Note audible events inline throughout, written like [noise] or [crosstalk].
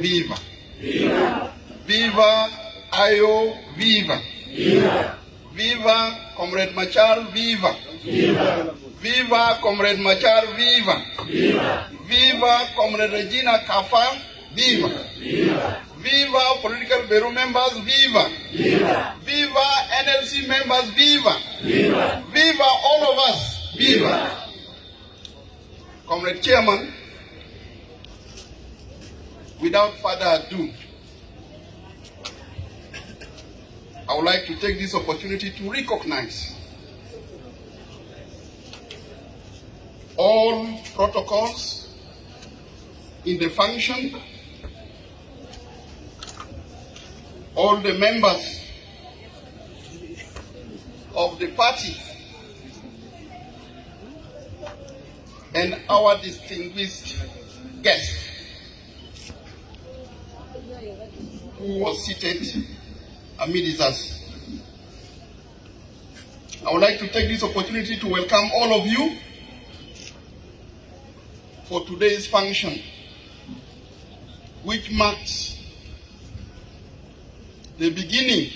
viva. Viva Viva Ayo, viva. Viva Comrade Machar, viva. Viva Comrade Machar, viva. Viva Comrade Regina Kafa, viva. Viva political bureau members, viva. Viva NLC members, viva. Viva all of us, viva. Comrade Chairman, without further ado, I would like to take this opportunity to recognize all protocols in the function, all the members of the party, and our distinguished guest who was seated amidst us. I would like to take this opportunity to welcome all of you for today's function, which marks the beginning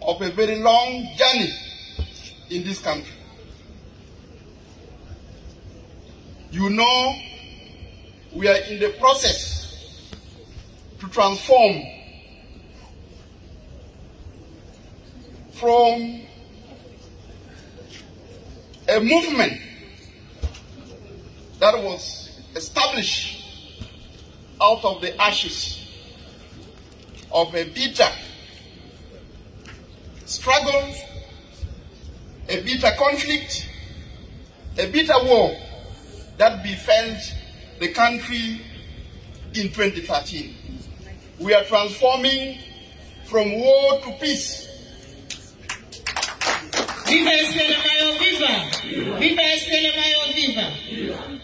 of a very long journey in this country. You know, we are in the process transform from a movement that was established out of the ashes of a bitter struggle, a bitter conflict, a bitter war that befell the country in 2013. We are transforming from war to peace. Viva Estela Mayo, viva! Viva Estela Mayo, viva!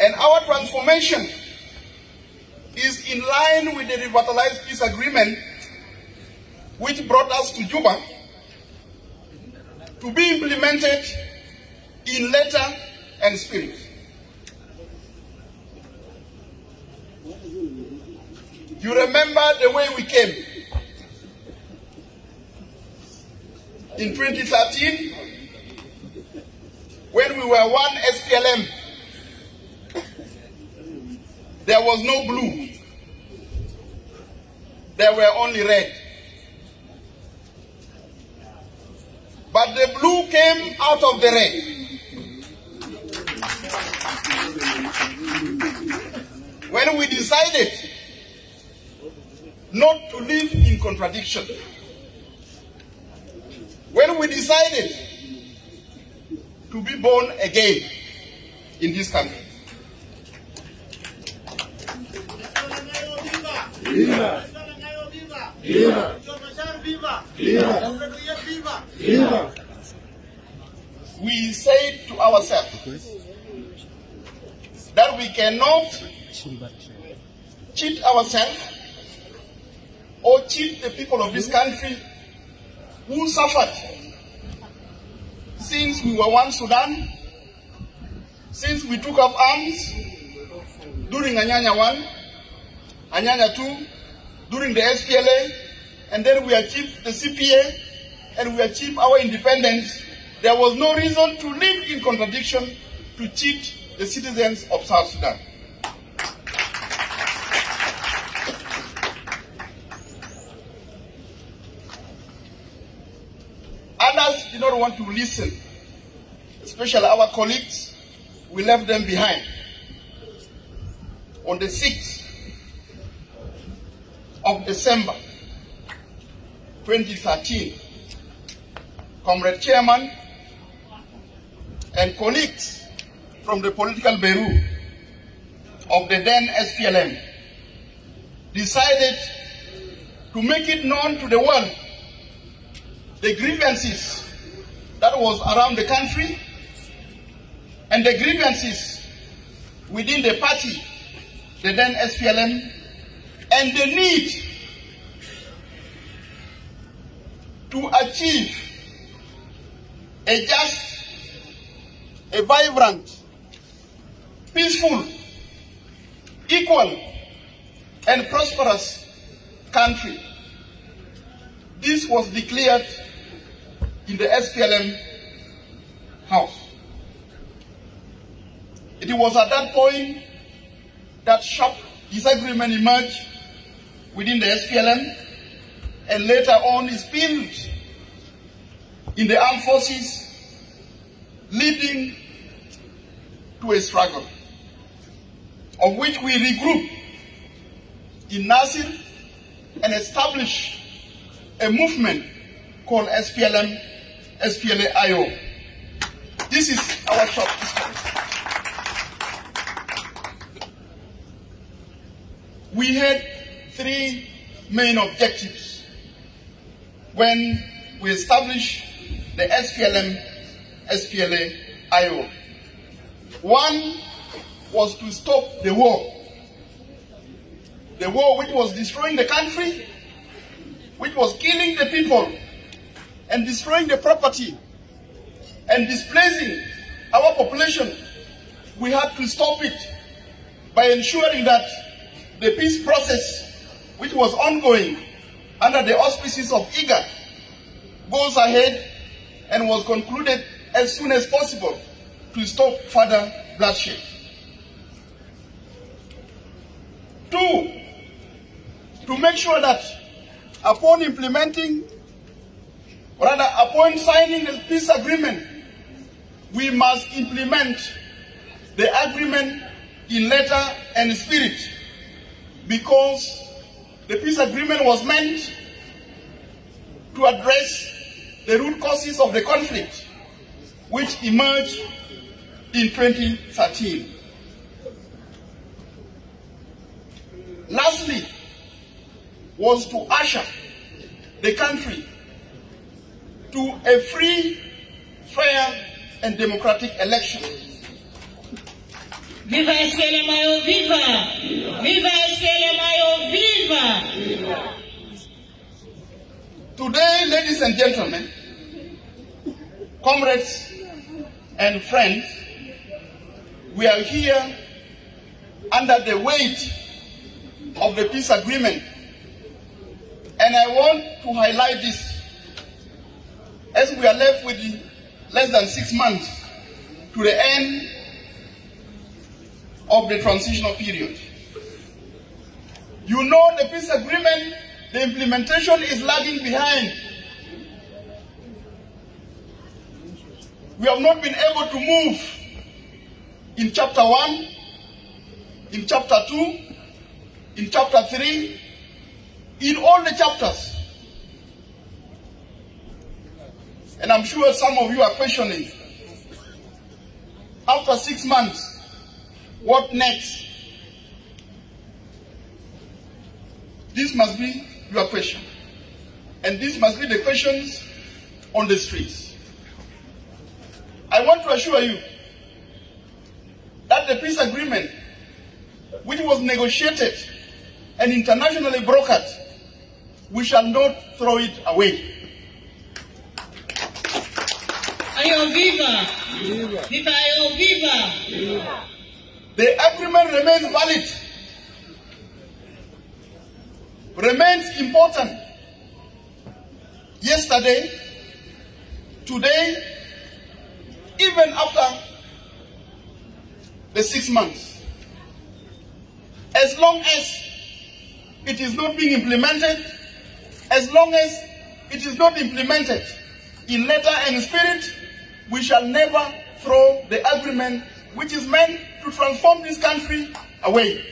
And our transformation is in line with the revitalized peace agreement which brought us to Juba to be implemented in letter and spirit. You remember the way we came. In 2013, when we were one SPLM, there was no blue. There were only red. But the blue came out of the red. When we decided not to live in contradiction, when we decided to be born again in this country. Viva! Viva! Viva! Viva! We said to ourselves that we cannot cheat ourselves or cheat the people of this country who suffered since we were one Sudan, since we took up arms during Anyanya 1, Anyanya 2, during the SPLA, and then we achieved the CPA, and we achieved our independence. There was no reason to live in contradiction to cheat the citizens of South Sudan. Others did not want to listen, especially our colleagues. We left them behind. On the 6th of December 2013, Comrade Chairman and colleagues from the political bureau of the then SPLM decided to make it known to the world the grievances that was around the country and the grievances within the party, the then SPLM, and the need to achieve a just, a vibrant, peaceful, equal and prosperous country. This was declared in the SPLM house. It was at that point that sharp disagreement emerged within the SPLM and later on is spilled in the armed forces, leading to a struggle, of which we regroup in Nasir and establish a movement called SPLM, SPLA-IO. This is our history. We had three main objectives when we established the SPLM, SPLA, IO. One was to stop the war. The war which was destroying the country, which was killing the people and destroying the property and displacing our population. We had to stop it by ensuring that the peace process, which was ongoing under the auspices of IGAD, goes ahead and was concluded as soon as possible to stop further bloodshed. Two, to make sure that upon implementing, rather upon signing the peace agreement, we must implement the agreement in letter and spirit because the peace agreement was meant to address the root causes of the conflict which emerged in 2013. Lastly, was to usher the country to a free, fair, and democratic election. Viva Estelemayo, viva! Viva Estelemayo, viva! Today, ladies and gentlemen, comrades and friends, we are here under the weight of the peace agreement. And I want to highlight this as we are left with less than six months to the end of the transitional period. You know the peace agreement, the implementation is lagging behind. We have not been able to move in chapter 1, in chapter 2, in chapter 3, in all the chapters. And I'm sure some of you are questioning, after six months, what next? This must be your question. And this must be the questions on the streets. I want to assure you that the peace agreement, which was negotiated and internationally brokered, we shall not throw it away. Ayo, viva! Viva, ayo, viva! The agreement remains valid, remains important. Yesterday, today, even after the six months. As long as it is not being implemented, as long as it is not implemented in letter and spirit, we shall never throw the agreement which is meant to transform this country away.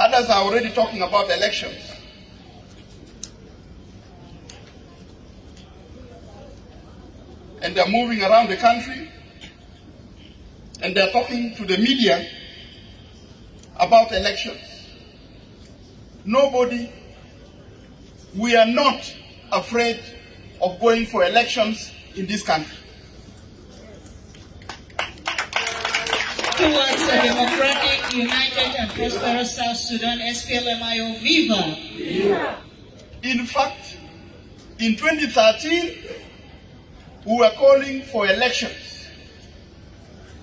Others are already talking about elections. And they're moving around the country and they're talking to the media about elections. Nobody, we are not afraid of going for elections in this country. Towards a democratic, united, and prosperous South Sudan, SPLMIO Viva! In fact, in 2013, we were calling for elections.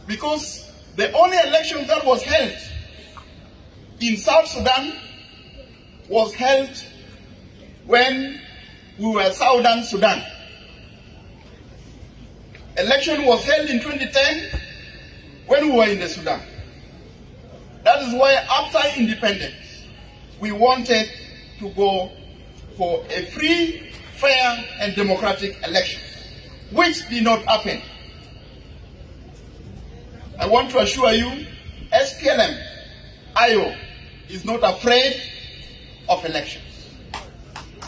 Because the only election that was held in South Sudan was held when we were Southern Sudan. Election was held in 2010 when we were in the Sudan. That is why after independence, we wanted to go for a free, fair, and democratic election, which did not happen. I want to assure you, SPLM, IO, is not afraid of elections.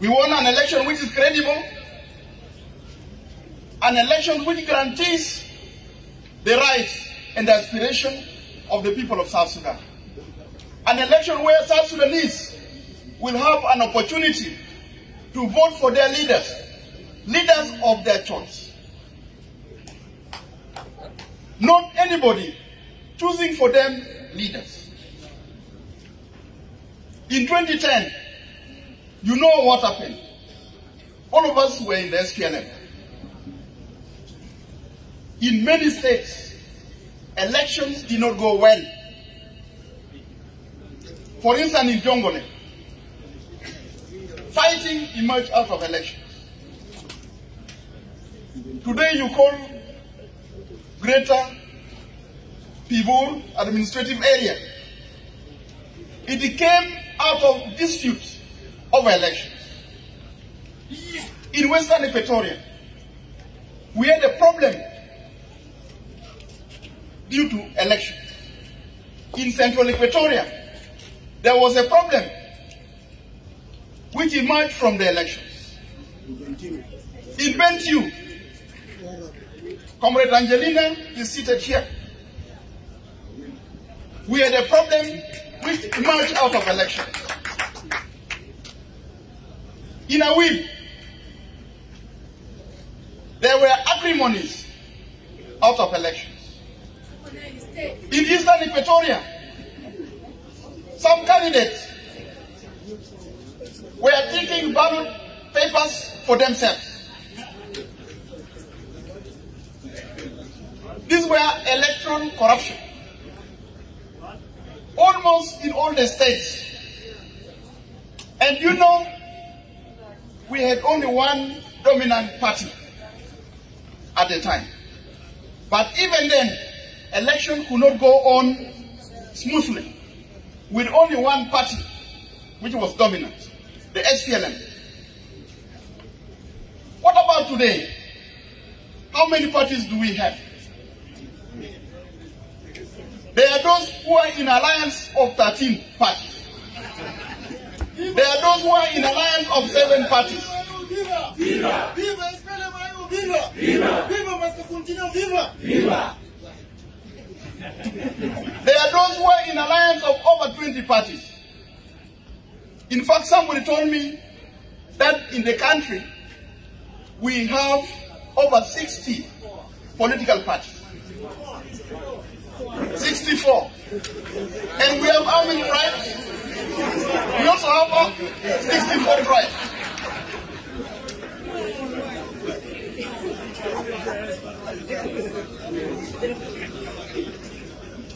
We want an election which is credible, an election which guarantees the rights and the aspiration of the people of South Sudan. An election where South Sudanese will have an opportunity to vote for their leaders, leaders of their choice. Not anybody choosing for them leaders. In 2010, you know what happened. All of us were in the SPLM. In many states, elections did not go well. For instance, in Jonglei, fighting emerged out of elections. Today you call Greater Pibor administrative area. It came out of disputes over elections. In Western Equatoria, we had a problem due to elections. In Central Equatoria, there was a problem which emerged from the elections. In Bentiu, Comrade Angelina is seated here. We had a problem which emerged out of elections. In Aweil, there were acrimonies out of elections. In Eastern Equatoria, some candidates were taking ballot papers for themselves. These were electoral corruption. Almost in all the states. And you know, we had only one dominant party at the time. But even then, election could not go on smoothly with only one party, which was dominant, the SPLM. What about today? How many parties do we have? There are those who are in alliance of 13 parties. There are those who are in alliance of seven parties. Viva! Viva! Viva SPLM ayo viva! Viva! Viva mas continua viva! Viva! There are those who are in alliance of over 20 parties. In fact, somebody told me that in the country we have over 60 political parties. 64. And we have how many tribes? We also have uh, 64 tribes.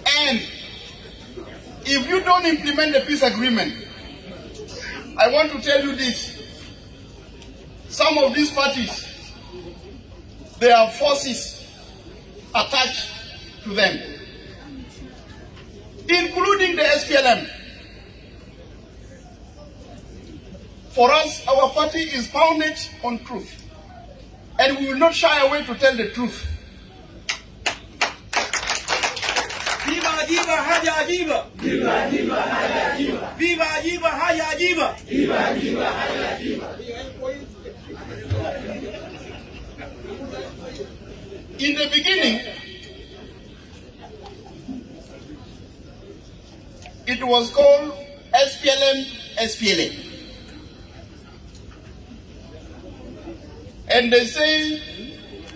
And if you don't implement the peace agreement, I want to tell you this. Some of these parties, there are forces attached to them, including the SPLM. For us, our party is founded on truth. And we will not shy away to tell the truth. Viva Ajiba Haja Ajiba! Viva Ajiba Haja Ajiba! Viva Ajiba Haja Ajiba! In the beginning, it was called SPLM SPLA. And they say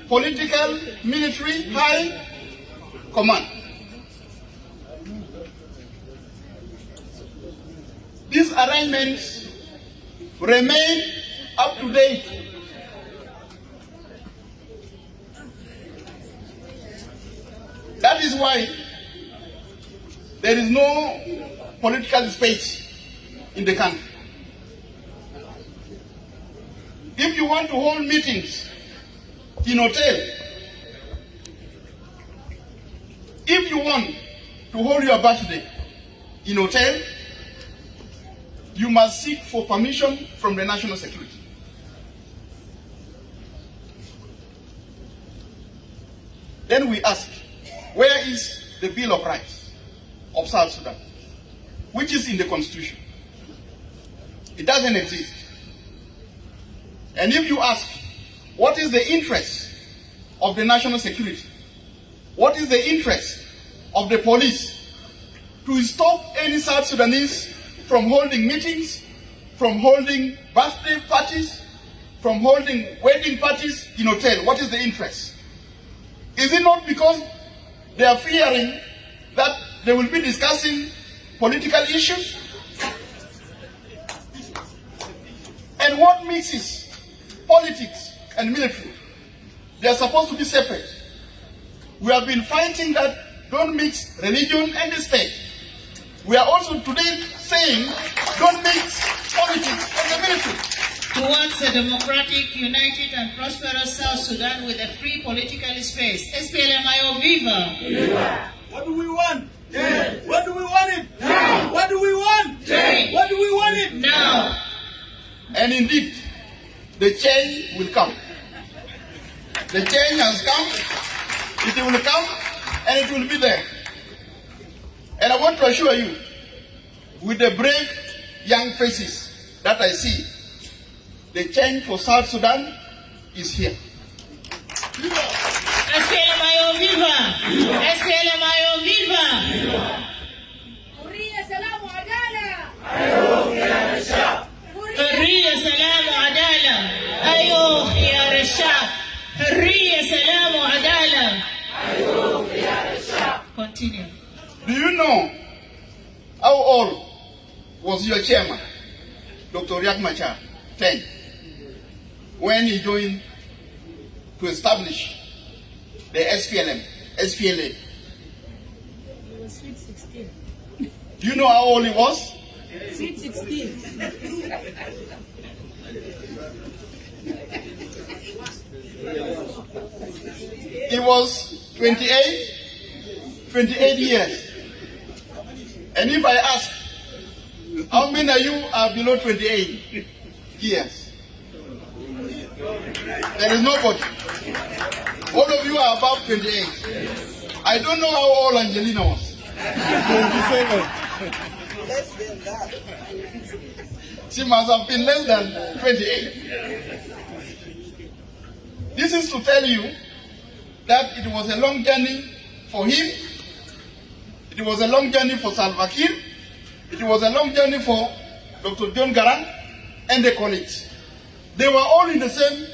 political military high command. These arrangements remain up to date. That is why there is no political space in the country. To hold meetings in hotel, if you want to hold your birthday in hotel, you must seek for permission from the national security. Then we ask, where is the Bill of Rights of South Sudan, which is in the constitution? It doesn't exist. And if you ask, what is the interest of the national security? What is the interest of the police to stop any South Sudanese from holding meetings, from holding birthday parties, from holding wedding parties in hotel? What is the interest? Is it not because they are fearing that they will be discussing political issues? And what mixes politics and military? They are supposed to be separate. We have been fighting that don't mix religion and the state. We are also today saying don't mix politics and the military. Towards a democratic, united, and prosperous South Sudan with a free political space. SPLMIO Viva! What do we want? What do we want it? What do we want? Change. What do we want it? Now! And indeed, the change will come. The change has come, it will come, and it will be there. And I want to assure you, with the brave young faces that I see, the change for South Sudan is here. Do you know how old was your chairman, Dr. Riek Machar, 10, when he joined to establish the SPLM, SPLA? It was sweet 16. Do you know how old he was? Sweet 16. He was 28, 28 years. And if I ask, how many of you are below 28 years? There is nobody. All of you are above 28. I don't know how old Angelina was. 27. She must have been less than 28. This is to tell you that it was a long journey for him. It was a long journey for Salva Kiir. It was a long journey for Dr. John Garang and the colleagues. They were all in the same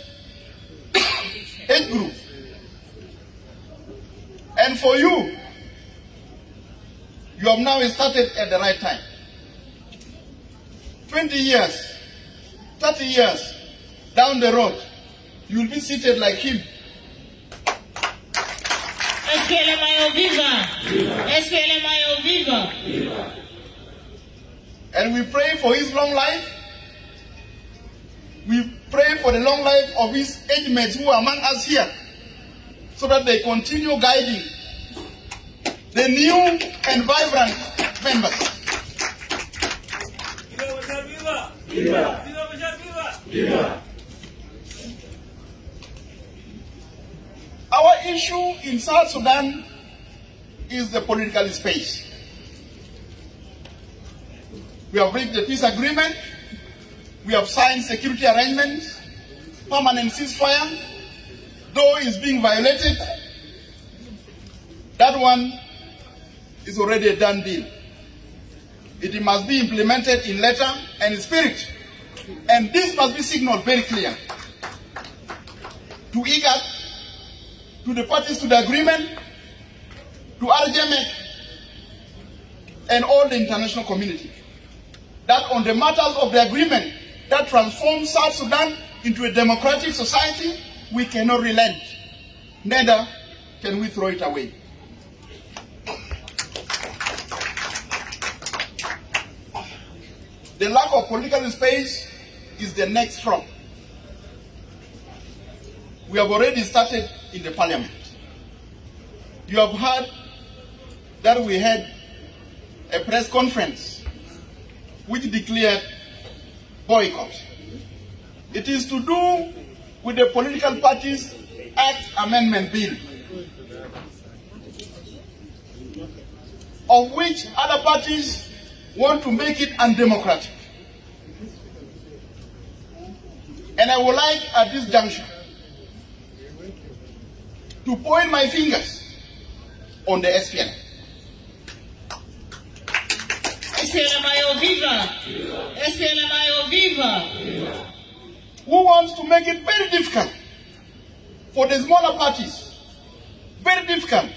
[coughs] age group. And for you, you have now started at the right time. 20 years, 30 years down the road, you will be seated like him. SPLMIO Viva! SPLMIO Viva! And we pray for his long life. We pray for the long life of his age mates who are among us here, so that they continue guiding the new and vibrant members. Viva Bashar, viva! Viva! Viva Bashar, viva! Our issue in South Sudan is the political space. We have reached the peace agreement. We have signed security arrangements, permanent ceasefire. Though it's being violated, that one is already a done deal. It must be implemented in letter and in spirit. And this must be signaled very clear to IGAD, to the parties to the agreement, to RJMEC, and all the international community. That on the matters of the agreement that transforms South Sudan into a democratic society, we cannot relent. Neither can we throw it away. The lack of political space is the next front. We have already started in the parliament. You have heard that we had a press conference which declared boycott. It is to do with the political parties Act Amendment Bill, of which other parties want to make it undemocratic. And I would like at this juncture to point my fingers on the SPLM. SPLMIO Viva! SPLMIO Viva! who wants to make it very difficult for the smaller parties, very difficult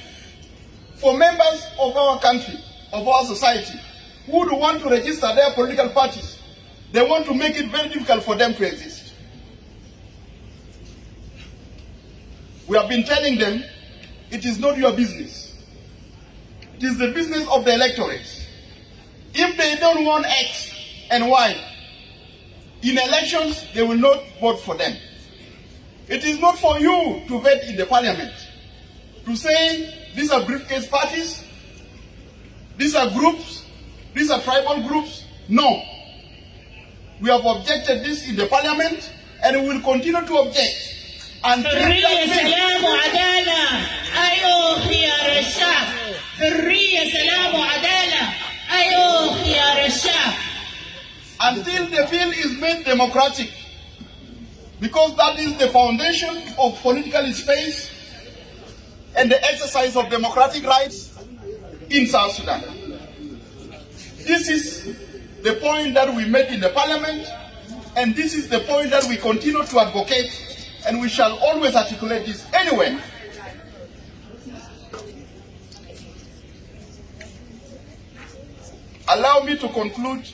for members of our country, of our society, who would want to register their political parties. They want to make it very difficult for them to exist. We have been telling them it is not your business. It is the business of the electorate. If they don't want X and Y, in elections, they will not vote for them. It is not for you to vote in the parliament to say these are briefcase parties, these are groups, these are tribal groups. No. We have objected this in the parliament and we will continue to object حرية that bill سلام وعدالة أيوه خيار الشعب حرية سلام وعدالة أيوه خيار الشعب until the bill is made democratic. Because that is the foundation of political space and the exercise of democratic rights in South Sudan. This is the point that we made in the parliament, and this is the point that we continue to advocate, and we shall always articulate this anywhere. Allow me to conclude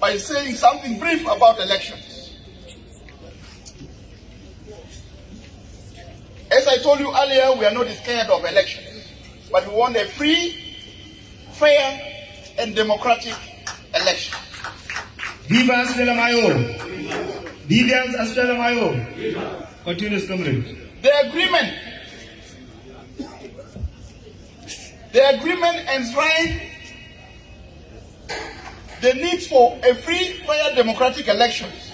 by saying something brief about elections. As I told you earlier, we are not scared of elections, but we want a free, fair, and democratic election. Viva SPLMIO! Vivians SPLMIO! Continuous comrade. The agreement, the agreement enshrines the need for a free, fair, democratic elections.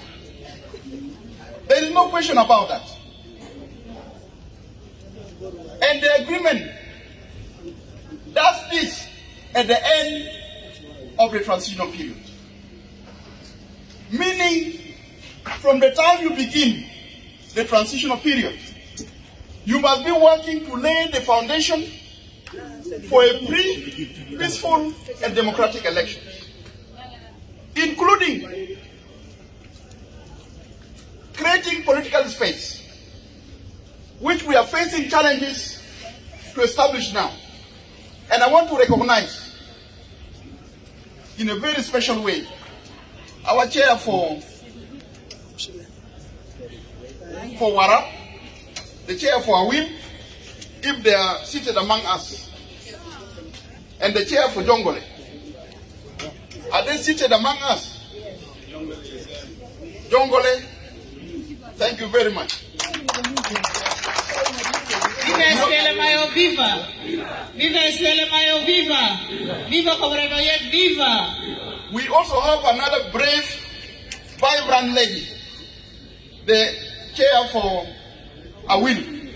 There is no question about that. And the agreement does this at the end of the transitional period. Meaning, from the time you begin the transitional period, you must be working to lay the foundation for a free, peaceful, and democratic election, including creating political space, which we are facing challenges to establish now. And I want to recognize, in a very special way, our chair for for Wara, the chair for Awim, if they are seated among us, and the chair for Jonglei. Are they seated among us? Jonglei, thank you very much. Viva SPLMIO Viva! Viva SPLMIO Viva! Viva Comrade Viva! We also have another brave, vibrant lady, the chair for Aweil.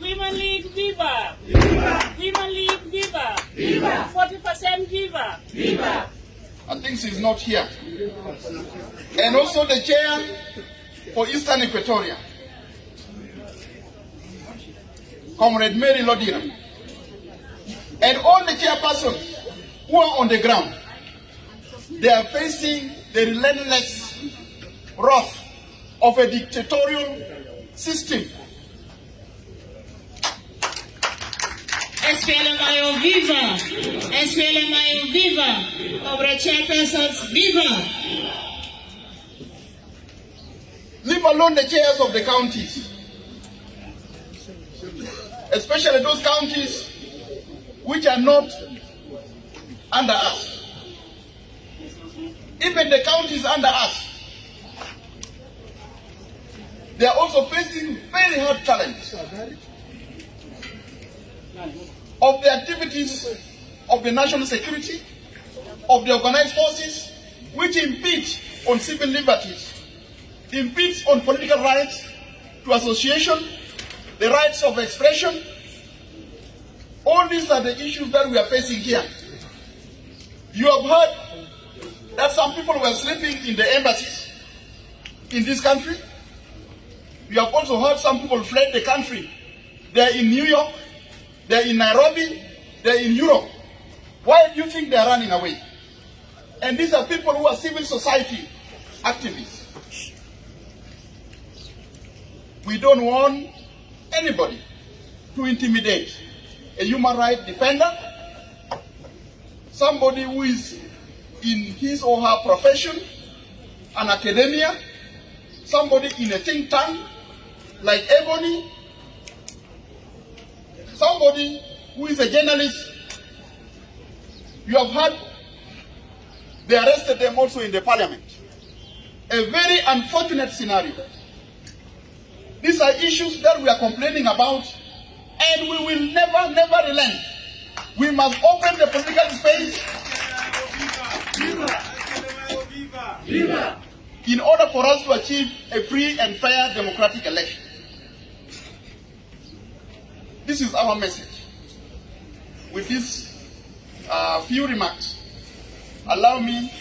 Women League Viva! Viva! Women League Viva! Viva! 40% Viva! I think she's not here. And also the chair for Eastern Equatoria. Comrade Mary Lodira, and all the chairpersons who are on the ground, they are facing the relentless wrath of a dictatorial system. SPLMIO Viva! SPLMIO Viva! Comrade Chairpersons Viva! leave alone the chairs of the counties, especially those counties which are not under us. Even the counties under us, they are also facing very hard challenges of the activities of the national security, of the organized forces, which impede on civil liberties impedes on political rights to association, the rights of expression. All these are the issues that we are facing here. You have heard that some people were sleeping in the embassies in this country. You have also heard some people fled the country. They're in New York, they're in Nairobi, they're in Europe. Why do you think they're running away? And these are people who are civil society activists. We don't want anybody to intimidate a human rights defender, somebody who is in his or her profession, an academia, somebody in a think tank like Ebony, somebody who is a journalist. You have heard they arrested them also in the parliament. A very unfortunate scenario. These are issues that we are complaining about, and we will never, never relent. We must open the political space in order for us to achieve a free and fair democratic election. This is our message. With these uh, few remarks, allow me